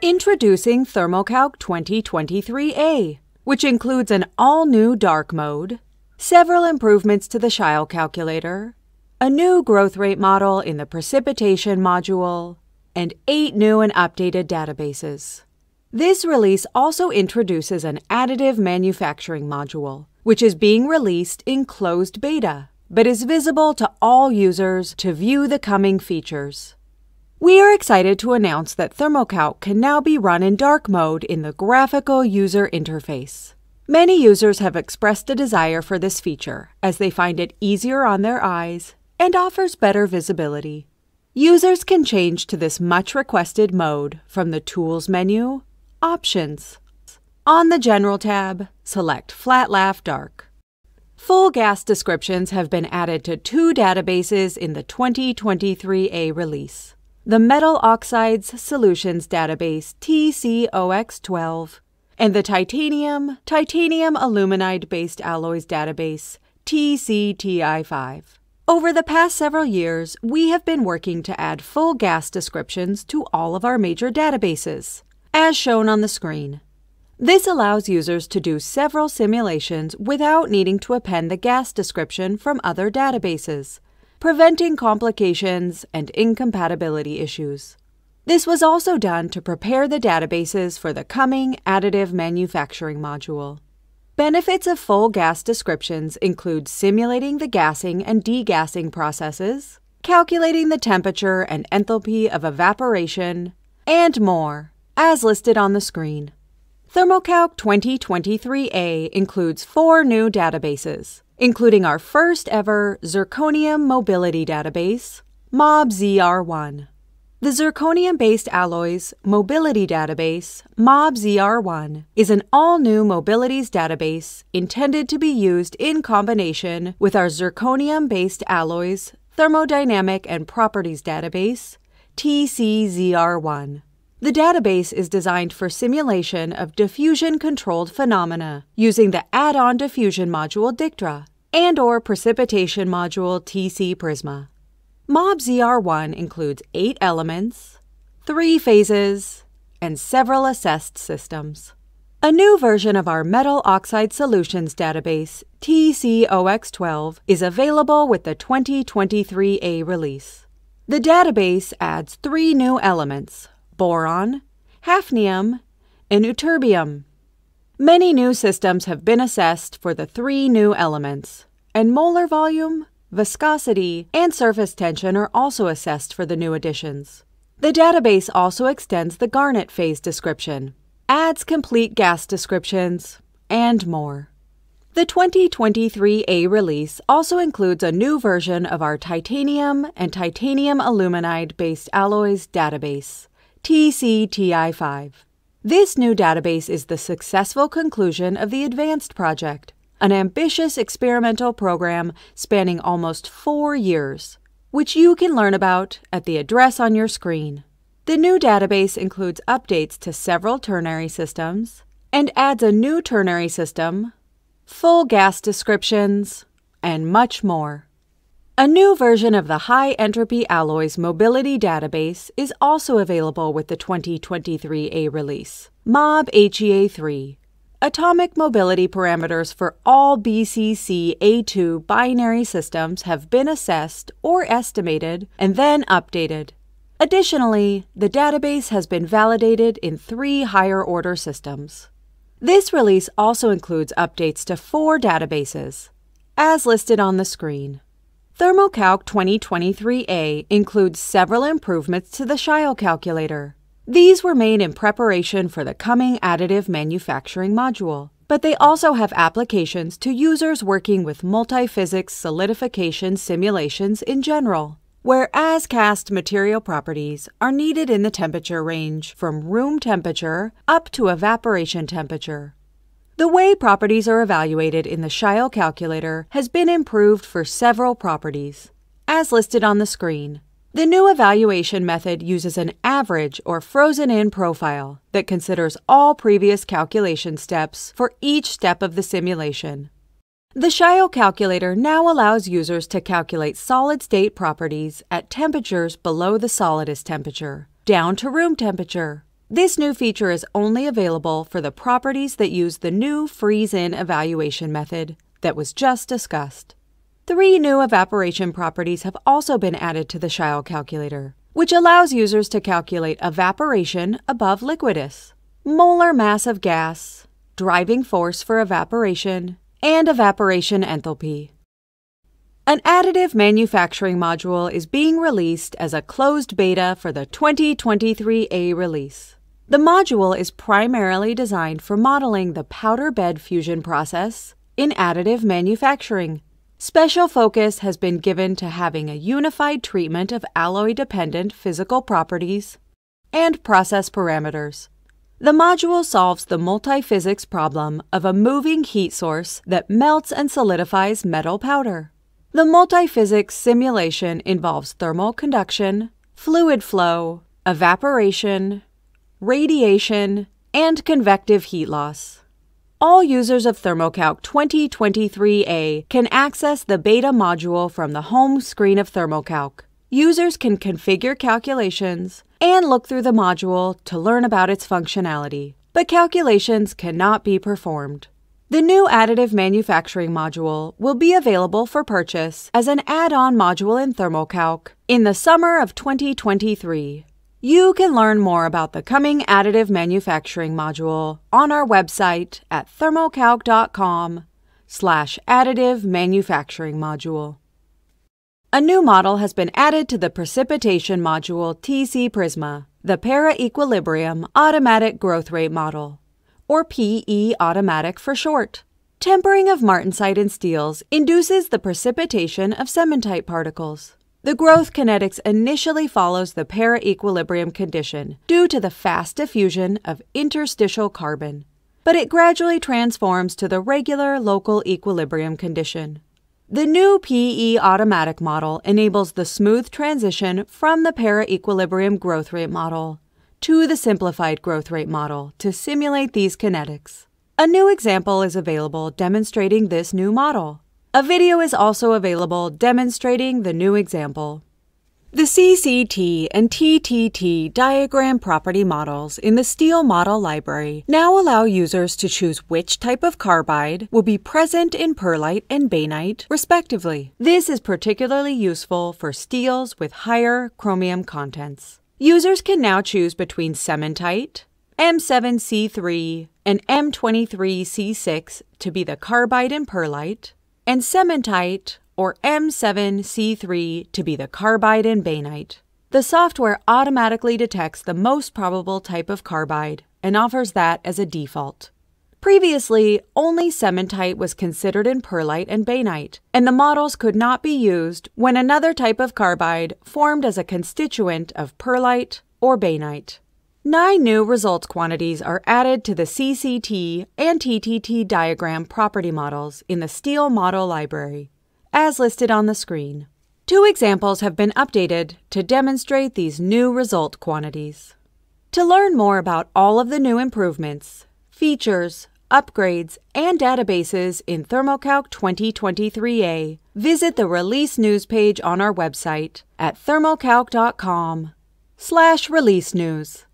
Introducing ThermoCalc 2023A, which includes an all new dark mode, several improvements to the Scheil calculator, a new growth rate model in the precipitation module, and eight new and updated databases. This release also introduces an additive manufacturing module, which is being released in closed beta, but is visible to all users to view the coming features. We are excited to announce that ThermoCalc can now be run in dark mode in the graphical user interface. Many users have expressed a desire for this feature as they find it easier on their eyes and offers better visibility. Users can change to this much requested mode from the Tools menu, Options. On the General tab, select FlatLaf Dark. Full gas descriptions have been added to two databases in the 2023A release the Metal Oxides Solutions Database TCOX12, and the Titanium Titanium Aluminide Based Alloys Database TCTI5. Over the past several years, we have been working to add full gas descriptions to all of our major databases, as shown on the screen. This allows users to do several simulations without needing to append the gas description from other databases preventing complications and incompatibility issues. This was also done to prepare the databases for the coming additive manufacturing module. Benefits of full gas descriptions include simulating the gassing and degassing processes, calculating the temperature and enthalpy of evaporation, and more, as listed on the screen. ThermoCalc 2023A includes four new databases including our first ever zirconium mobility database, MOB-ZR1. The zirconium-based alloys mobility database, MOB-ZR1, is an all-new mobilities database intended to be used in combination with our zirconium-based alloys thermodynamic and properties database, TCZR1. The database is designed for simulation of diffusion-controlled phenomena using the add-on diffusion module DICTRA and or precipitation module TC Prisma. MOB-ZR1 includes eight elements, three phases, and several assessed systems. A new version of our Metal Oxide Solutions database, TCOX12, is available with the 2023A release. The database adds three new elements boron, hafnium, and ytterbium. Many new systems have been assessed for the three new elements, and molar volume, viscosity, and surface tension are also assessed for the new additions. The database also extends the garnet phase description, adds complete gas descriptions, and more. The 2023A release also includes a new version of our titanium and titanium aluminide based alloys database, TCTI5. This new database is the successful conclusion of the Advanced project, an ambitious experimental program spanning almost four years, which you can learn about at the address on your screen. The new database includes updates to several ternary systems and adds a new ternary system, full gas descriptions, and much more. A new version of the High Entropy Alloys Mobility Database is also available with the 2023A release, MOB HEA3. Atomic mobility parameters for all BCC A2 binary systems have been assessed or estimated and then updated. Additionally, the database has been validated in three higher order systems. This release also includes updates to four databases, as listed on the screen. ThermoCalc 2023A includes several improvements to the Scheil calculator. These were made in preparation for the coming additive manufacturing module, but they also have applications to users working with multi-physics solidification simulations in general, where as-cast material properties are needed in the temperature range from room temperature up to evaporation temperature. The way properties are evaluated in the Scheil calculator has been improved for several properties, as listed on the screen. The new evaluation method uses an average or frozen-in profile that considers all previous calculation steps for each step of the simulation. The Scheil calculator now allows users to calculate solid-state properties at temperatures below the solidus temperature, down to room temperature, This new feature is only available for the properties that use the new freeze-in evaluation method that was just discussed. Three new evaporation properties have also been added to the Scheil calculator, which allows users to calculate evaporation above liquidus, molar mass of gas, driving force for evaporation, and evaporation enthalpy. An additive manufacturing module is being released as a closed beta for the 2023A release. The module is primarily designed for modeling the powder bed fusion process in additive manufacturing Special focus has been given to having a unified treatment of alloy dependent physical properties and process parameters. The module solves the multi-physics problem of a moving heat source that melts and solidifies metal powder. The multi-physics simulation involves thermal conduction, fluid flow, evaporation, radiation, and convective heat loss. All users of ThermoCalc 2023A can access the beta module from the home screen of ThermoCalc. Users can configure calculations and look through the module to learn about its functionality, but calculations cannot be performed. The new additive manufacturing module will be available for purchase as an add-on module in ThermoCalc in the summer of 2023. You can learn more about the coming additive manufacturing module on our website at thermocalc.com slash additive manufacturing module. A new model has been added to the precipitation module TC Prisma, the para-equilibrium automatic growth rate model, or PE automatic for short. Tempering of martensite in steels induces the precipitation of cementite particles. The growth kinetics initially follows the para-equilibrium condition due to the fast diffusion of interstitial carbon, but it gradually transforms to the regular local equilibrium condition. The new PE automatic model enables the smooth transition from the para-equilibrium growth rate model to the simplified growth rate model to simulate these kinetics. A new example is available demonstrating this new model. A video is also available demonstrating the new example. The CCT and TTT diagram property models in the Steel Model Library now allow users to choose which type of carbide will be present in pearlite and bainite, respectively. This is particularly useful for steels with higher chromium contents. Users can now choose between cementite, M7C3, and M23C6 to be the carbide in pearlite, and cementite or M7C3 to be the carbide in bainite. The software automatically detects the most probable type of carbide and offers that as a default. Previously, only cementite was considered in pearlite and bainite, and the models could not be used when another type of carbide formed as a constituent of pearlite or bainite. Nine new results quantities are added to the CCT and TTT diagram property models in the Steel Model Library, as listed on the screen. Two examples have been updated to demonstrate these new result quantities. To learn more about all of the new improvements, features, upgrades, and databases in ThermoCalc 2023A, visit the release news page on our website at thermocalc.com slash release news.